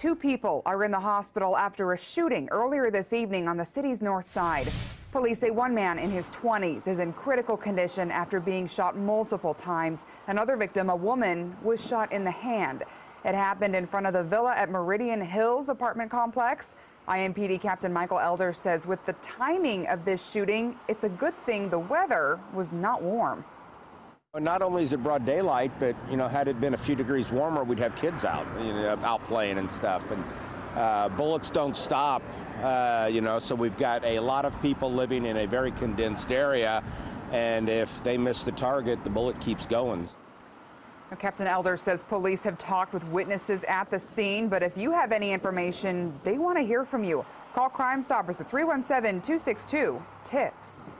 Two people are in the hospital after a shooting earlier this evening on the city's north side. Police say one man in his 20s is in critical condition after being shot multiple times. Another victim, a woman, was shot in the hand. It happened in front of the villa at Meridian Hills apartment complex. IMPD Captain Michael Elder says with the timing of this shooting, it's a good thing the weather was not warm. Not only is it broad daylight, but you know, had it been a few degrees warmer, we'd have kids out, you know, out playing and stuff. And uh, bullets don't stop, uh, you know. So we've got a lot of people living in a very condensed area, and if they miss the target, the bullet keeps going. Captain Elder says police have talked with witnesses at the scene, but if you have any information, they want to hear from you. Call Crime Stoppers at 317 262 TIPS.